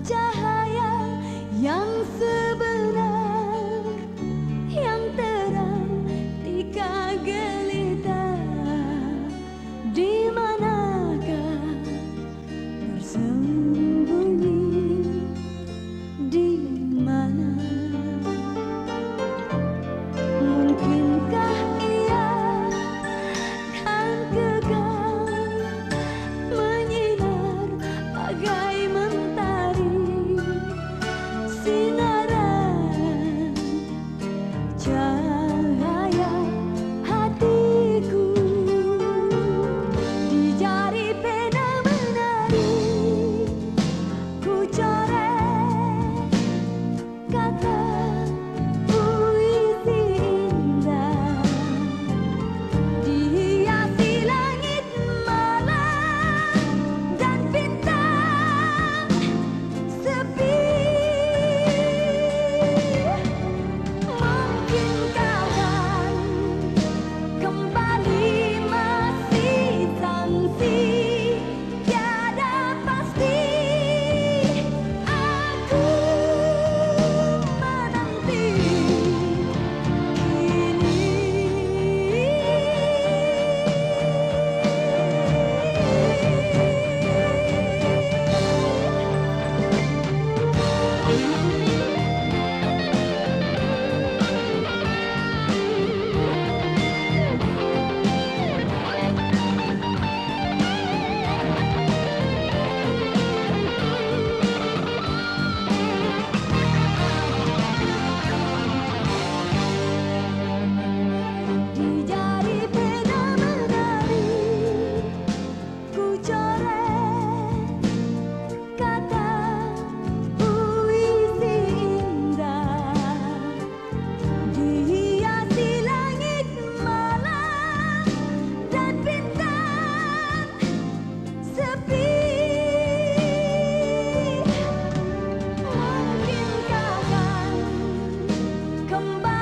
cahaya yang 拥抱